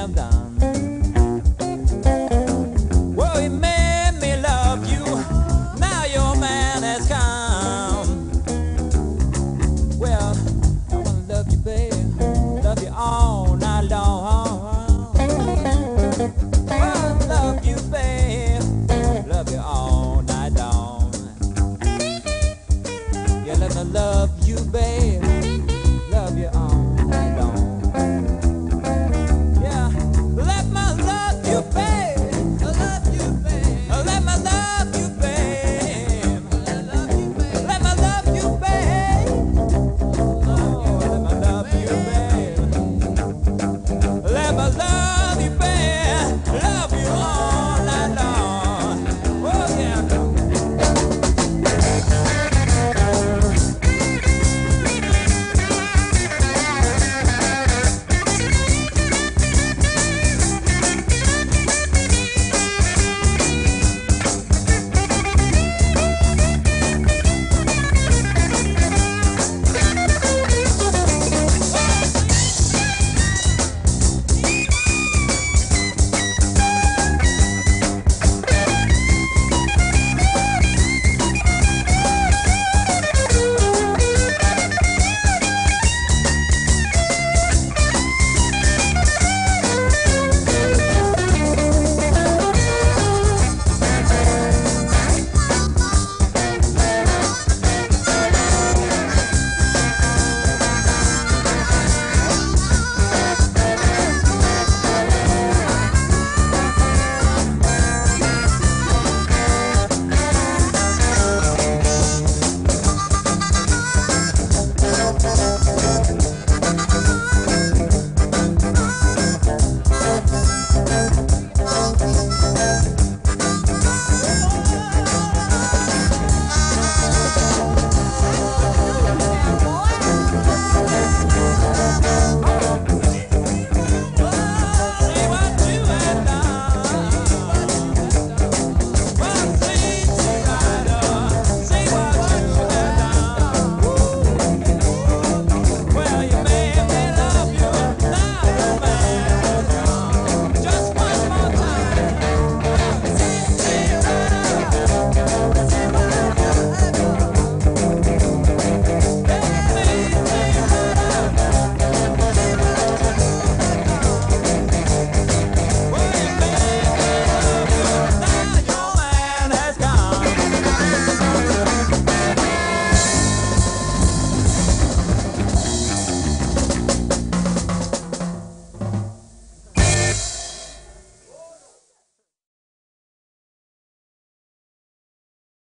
have done. Well, it made me love you. Now your man has come. Well, I wanna love you, babe. Love you all night long. I love you, babe. Love you all night long. Yeah, let me love you, babe.